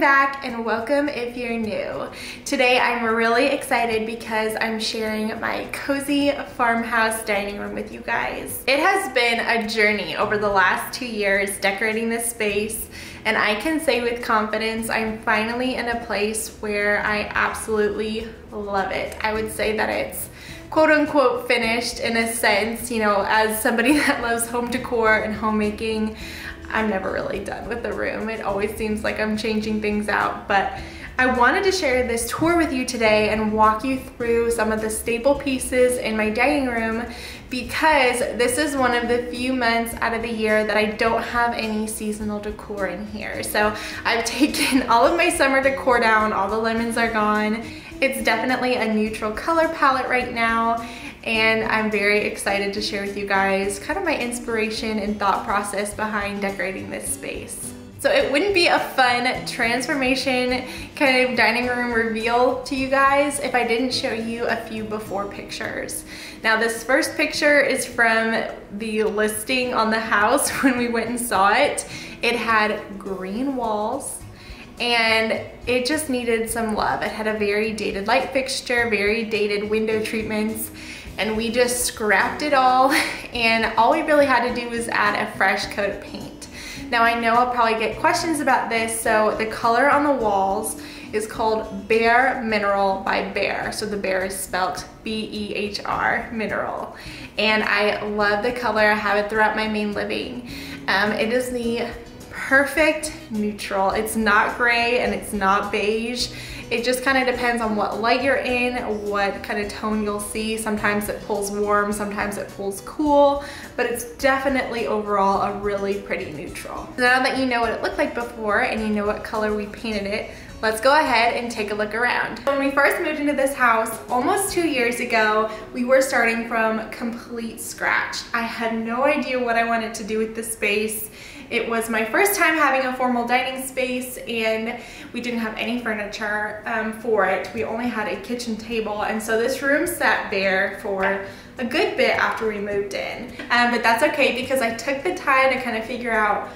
back and welcome if you're new. Today I'm really excited because I'm sharing my cozy farmhouse dining room with you guys. It has been a journey over the last two years decorating this space and I can say with confidence I'm finally in a place where I absolutely love it. I would say that it's quote unquote finished in a sense, you know, as somebody that loves home decor and homemaking, I'm never really done with the room. It always seems like I'm changing things out, but I wanted to share this tour with you today and walk you through some of the staple pieces in my dining room because this is one of the few months out of the year that I don't have any seasonal decor in here. So I've taken all of my summer decor down, all the lemons are gone. It's definitely a neutral color palette right now and I'm very excited to share with you guys kind of my inspiration and thought process behind decorating this space. So it wouldn't be a fun transformation kind of dining room reveal to you guys if I didn't show you a few before pictures. Now this first picture is from the listing on the house when we went and saw it. It had green walls and it just needed some love. It had a very dated light fixture, very dated window treatments, and we just scrapped it all and all we really had to do was add a fresh coat of paint. Now I know I'll probably get questions about this, so the color on the walls is called Bear Mineral by Behr. So the Behr is spelt B-E-H-R, Mineral. And I love the color, I have it throughout my main living. Um, it is the perfect neutral. It's not gray and it's not beige. It just kind of depends on what light you're in, what kind of tone you'll see. Sometimes it pulls warm, sometimes it pulls cool, but it's definitely overall a really pretty neutral. Now that you know what it looked like before and you know what color we painted it, let's go ahead and take a look around. When we first moved into this house almost two years ago, we were starting from complete scratch. I had no idea what I wanted to do with the space. It was my first time having a formal dining space and we didn't have any furniture um, for it. We only had a kitchen table and so this room sat bare for a good bit after we moved in. Um, but that's okay because I took the time to kind of figure out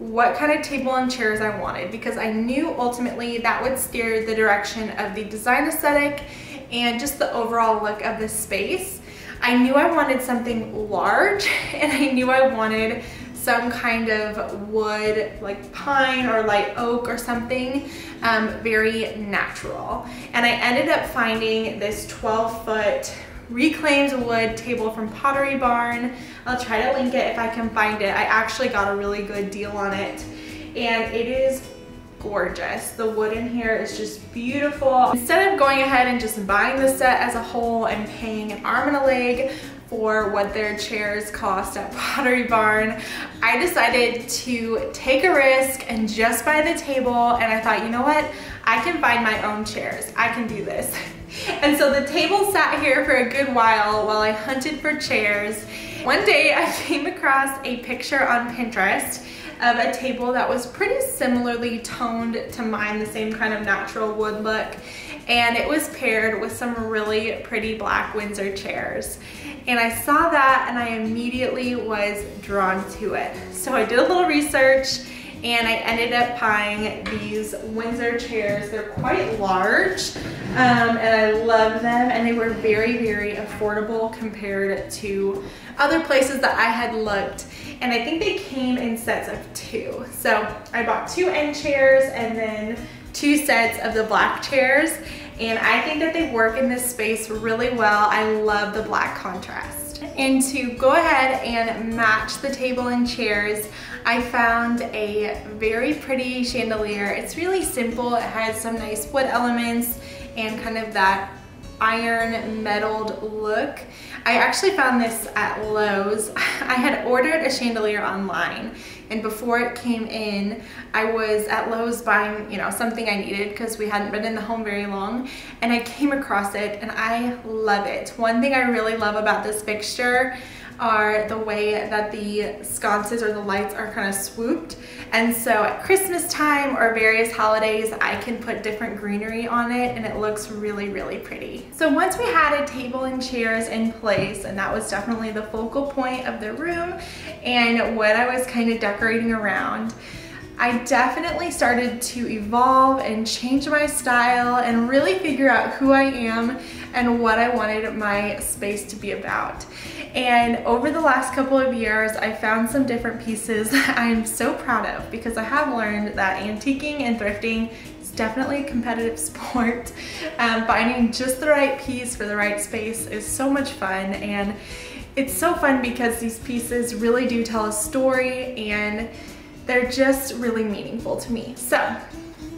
what kind of table and chairs I wanted because I knew ultimately that would steer the direction of the design aesthetic and just the overall look of the space. I knew I wanted something large and I knew I wanted some kind of wood like pine or light oak or something um, very natural and I ended up finding this 12 foot reclaimed wood table from Pottery Barn I'll try to link it if I can find it I actually got a really good deal on it and it is gorgeous. The wood in here is just beautiful. Instead of going ahead and just buying the set as a whole and paying an arm and a leg for what their chairs cost at Pottery Barn, I decided to take a risk and just buy the table and I thought, you know what? I can find my own chairs. I can do this. And so the table sat here for a good while while I hunted for chairs. One day I came across a picture on Pinterest of a table that was pretty similarly toned to mine, the same kind of natural wood look. And it was paired with some really pretty black Windsor chairs. And I saw that and I immediately was drawn to it. So I did a little research and I ended up buying these Windsor chairs. They're quite large um, and I love them and they were very, very affordable compared to other places that I had looked. And I think they came in sets of two. So I bought two end chairs and then two sets of the black chairs and I think that they work in this space really well. I love the black contrast. And to go ahead and match the table and chairs, I found a very pretty chandelier. It's really simple. It has some nice wood elements and kind of that iron metalled look. I actually found this at Lowe's. I had ordered a chandelier online and before it came in, I was at Lowe's buying, you know, something I needed because we hadn't been in the home very long and I came across it and I love it. One thing I really love about this fixture are the way that the sconces or the lights are kind of swooped. And so at Christmas time or various holidays, I can put different greenery on it and it looks really, really pretty. So once we had a table and chairs in place, and that was definitely the focal point of the room and what I was kind of decorating around, I definitely started to evolve and change my style and really figure out who I am and what I wanted my space to be about. And over the last couple of years, I found some different pieces that I'm so proud of because I have learned that antiquing and thrifting is definitely a competitive sport. Um, finding just the right piece for the right space is so much fun and it's so fun because these pieces really do tell a story and they're just really meaningful to me. So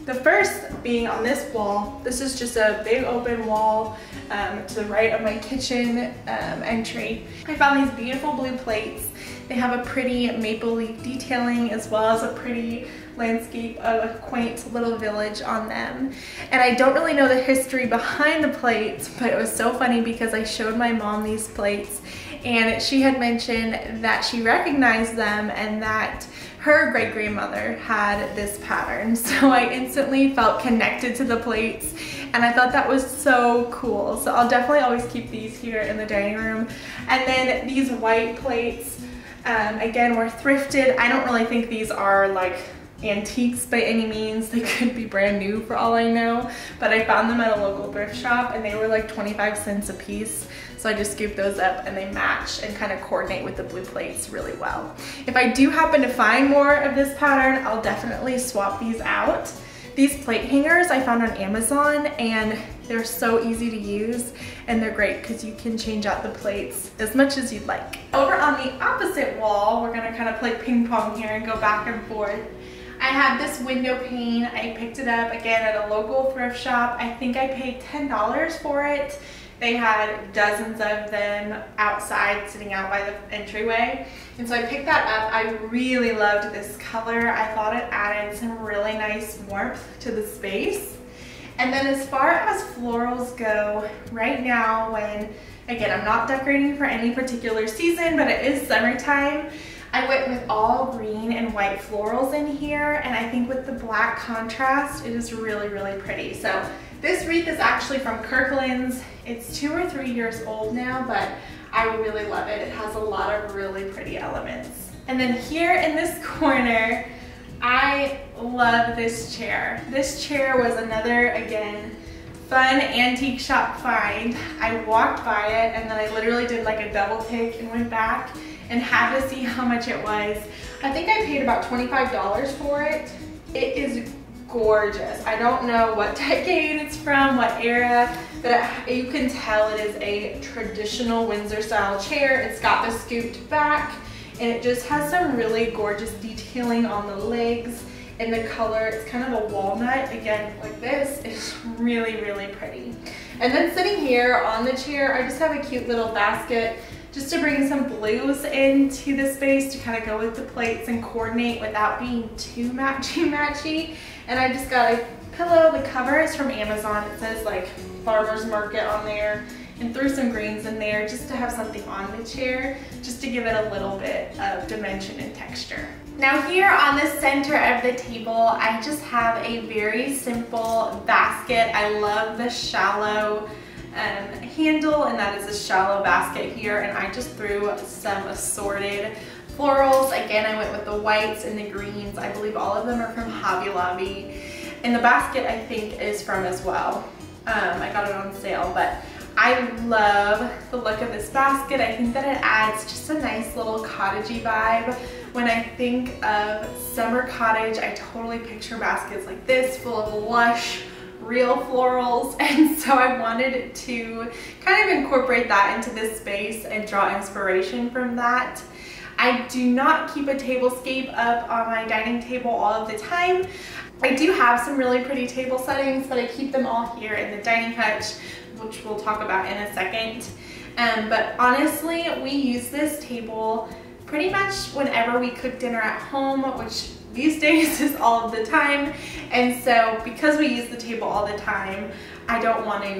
the first being on this wall, this is just a big open wall um, to the right of my kitchen um, entry. I found these beautiful blue plates. They have a pretty maple leaf detailing as well as a pretty landscape of a quaint little village on them. And I don't really know the history behind the plates, but it was so funny because I showed my mom these plates and she had mentioned that she recognized them and that her great grandmother had this pattern. So I instantly felt connected to the plates and I thought that was so cool. So I'll definitely always keep these here in the dining room. And then these white plates, um, again, were thrifted. I don't really think these are like antiques by any means. They could be brand new for all I know, but I found them at a local thrift shop and they were like 25 cents a piece. So I just scoop those up and they match and kind of coordinate with the blue plates really well. If I do happen to find more of this pattern, I'll definitely swap these out. These plate hangers I found on Amazon and they're so easy to use and they're great because you can change out the plates as much as you'd like. Over on the opposite wall, we're gonna kind of play ping pong here and go back and forth. I have this window pane. I picked it up again at a local thrift shop. I think I paid $10 for it. They had dozens of them outside sitting out by the entryway. And so I picked that up. I really loved this color. I thought it added some really nice warmth to the space. And then as far as florals go, right now when, again, I'm not decorating for any particular season, but it is summertime, I went with all green and white florals in here, and I think with the black contrast, it is really, really pretty. So this wreath is actually from Kirkland's. It's two or three years old now, but I really love it. It has a lot of really pretty elements. And then here in this corner, I love this chair. This chair was another, again, fun antique shop find. I walked by it and then I literally did like a double take and went back and had to see how much it was. I think I paid about $25 for it. It is gorgeous. I don't know what decade it's from, what era, but it, you can tell it is a traditional Windsor style chair. It's got the scooped back and it just has some really gorgeous detailing on the legs and the color. It's kind of a walnut, again, like this is really, really pretty. And then sitting here on the chair, I just have a cute little basket just to bring some blues into the space to kind of go with the plates and coordinate without being too matchy matchy. And I just got a pillow. The cover is from Amazon. It says like farmer's market on there and threw some greens in there just to have something on the chair, just to give it a little bit of dimension and texture. Now here on the center of the table, I just have a very simple basket. I love the shallow um, handle and that is a shallow basket here and I just threw some assorted florals. Again, I went with the whites and the greens. I believe all of them are from Hobby Lobby. And the basket I think is from as well. Um, I got it on sale, but I love the look of this basket. I think that it adds just a nice little cottagey vibe. When I think of summer cottage, I totally picture baskets like this full of lush, real florals and so I wanted to kind of incorporate that into this space and draw inspiration from that. I do not keep a tablescape up on my dining table all of the time. I do have some really pretty table settings, but I keep them all here in the dining hutch, which we'll talk about in a second. Um, but honestly, we use this table pretty much whenever we cook dinner at home, which these days is all the time. And so because we use the table all the time, I don't want to,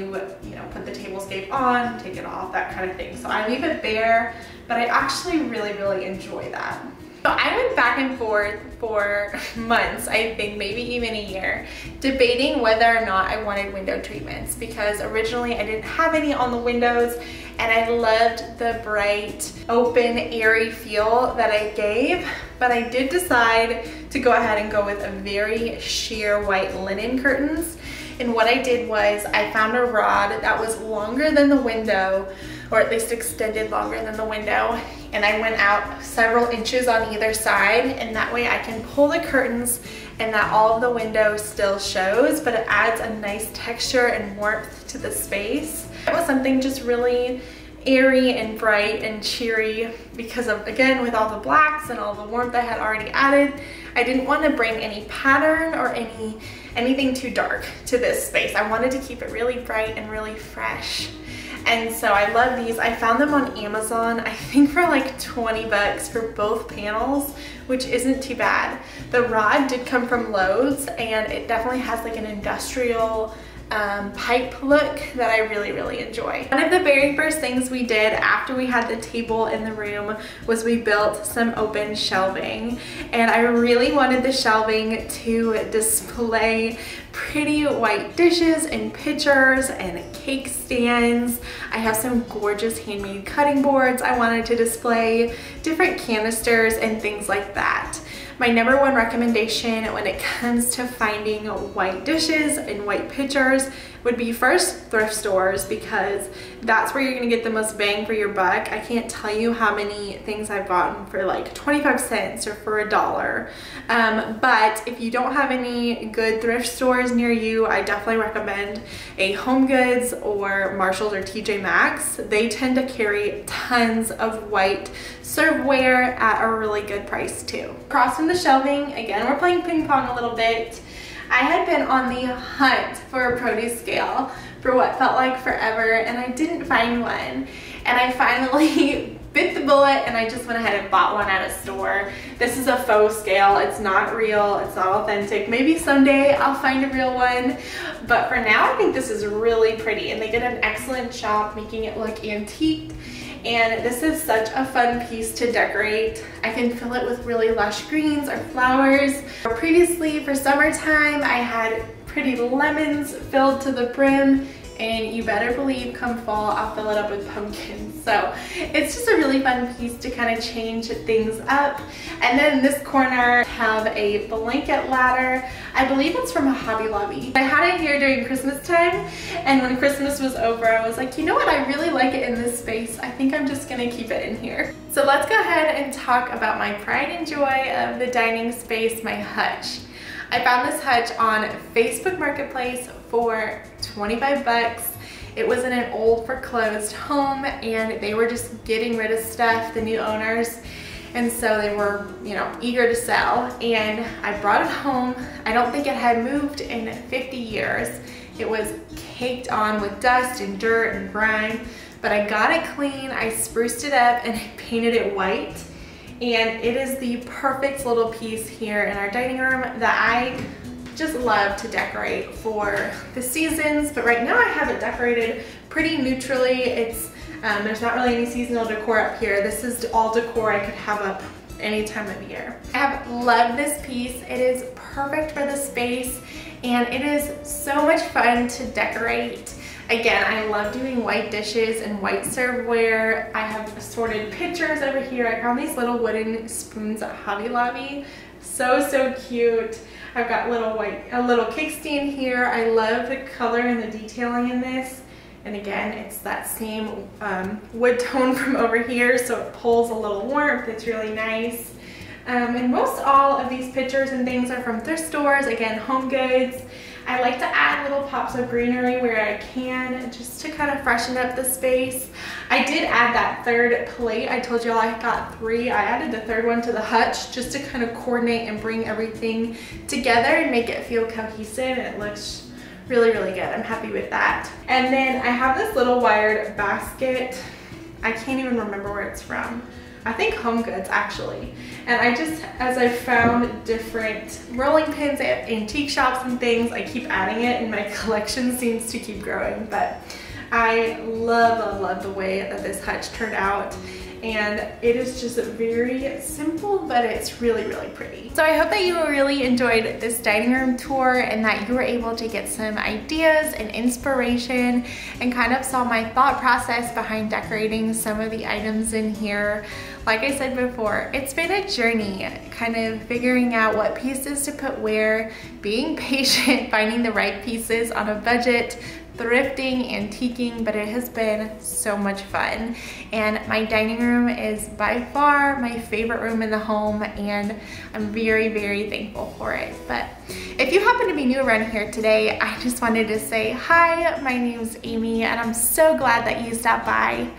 you know, put the tablescape on, take it off, that kind of thing. So I leave it bare, but I actually really, really enjoy that. So I went back and forth for months, I think maybe even a year, debating whether or not I wanted window treatments because originally I didn't have any on the windows and I loved the bright, open, airy feel that I gave, but I did decide to go ahead and go with a very sheer white linen curtains. And what I did was I found a rod that was longer than the window, or at least extended longer than the window. And I went out several inches on either side, and that way I can pull the curtains and that all of the window still shows, but it adds a nice texture and warmth to the space. It was something just really airy and bright and cheery because of, again, with all the blacks and all the warmth I had already added, I didn't want to bring any pattern or any anything too dark to this space. I wanted to keep it really bright and really fresh. And so I love these. I found them on Amazon, I think for like 20 bucks for both panels, which isn't too bad. The rod did come from Lowe's and it definitely has like an industrial um, pipe look that I really, really enjoy. One of the very first things we did after we had the table in the room was we built some open shelving. And I really wanted the shelving to display pretty white dishes and pitchers and cake stands. I have some gorgeous handmade cutting boards I wanted to display, different canisters and things like that. My number one recommendation when it comes to finding white dishes and white pitchers would be first thrift stores because that's where you're gonna get the most bang for your buck. I can't tell you how many things I've gotten for like 25 cents or for a dollar. Um, but if you don't have any good thrift stores near you, I definitely recommend a Home Goods or Marshalls or TJ Maxx. They tend to carry tons of white serveware at a really good price too. Across from the shelving, again, we're playing ping pong a little bit. I had been on the hunt for a produce scale for what felt like forever and I didn't find one. And I finally bit the bullet and I just went ahead and bought one at a store. This is a faux scale. It's not real. It's not authentic. Maybe someday I'll find a real one. But for now, I think this is really pretty and they did an excellent job making it look antique and this is such a fun piece to decorate. I can fill it with really lush greens or flowers. Previously for summertime I had pretty lemons filled to the brim and you better believe come fall I'll fill it up with pumpkins. So it's just a really fun piece to kind of change things up. And then in this corner have a blanket ladder. I believe it's from a Hobby Lobby. I had it here during Christmas time and when Christmas was over I was like you know what? I really like it in this space. I think I'm just gonna keep it in here. So let's go ahead and talk about my pride and joy of the dining space my hutch. I found this hutch on Facebook Marketplace for 25 bucks. It was in an old foreclosed home and they were just getting rid of stuff, the new owners. And so they were, you know, eager to sell. And I brought it home. I don't think it had moved in 50 years. It was caked on with dust and dirt and grime, but I got it clean. I spruced it up and I painted it white and it is the perfect little piece here in our dining room that I just love to decorate for the seasons, but right now I have it decorated pretty neutrally. It's um, There's not really any seasonal decor up here. This is all decor I could have up any time of year. I have loved this piece. It is perfect for the space and it is so much fun to decorate. Again, I love doing white dishes and white serveware. I have assorted pitchers over here. I found these little wooden spoons at Hobby Lobby. So, so cute. I've got little white, a little kickstand here. I love the color and the detailing in this. And again, it's that same um, wood tone from over here, so it pulls a little warmth. It's really nice. Um, and most all of these pictures and things are from thrift stores, again, home goods. I like to add little pops of greenery where I can just to kind of freshen up the space. I did add that third plate. I told you all I got three. I added the third one to the hutch just to kind of coordinate and bring everything together and make it feel cohesive it looks really, really good. I'm happy with that. And then I have this little wired basket. I can't even remember where it's from. I think Home Goods actually. And I just, as I found different rolling pins at antique shops and things, I keep adding it and my collection seems to keep growing. But I love, love, love the way that this hutch turned out. and it is just very simple, but it's really, really pretty. So I hope that you really enjoyed this dining room tour and that you were able to get some ideas and inspiration and kind of saw my thought process behind decorating some of the items in here. Like I said before, it's been a journey kind of figuring out what pieces to put where, being patient, finding the right pieces on a budget, thrifting, antiquing, but it has been so much fun. And my dining room is by far my favorite room in the home and I'm very, very thankful for it. But if you happen to be new around here today, I just wanted to say hi, my name is Amy and I'm so glad that you stopped by.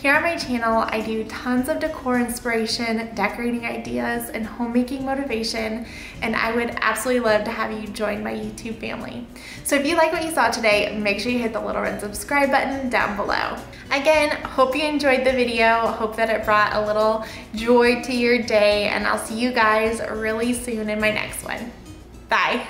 Here on my channel, I do tons of decor inspiration, decorating ideas, and homemaking motivation, and I would absolutely love to have you join my YouTube family. So if you like what you saw today, make sure you hit the little red subscribe button down below. Again, hope you enjoyed the video, hope that it brought a little joy to your day, and I'll see you guys really soon in my next one. Bye.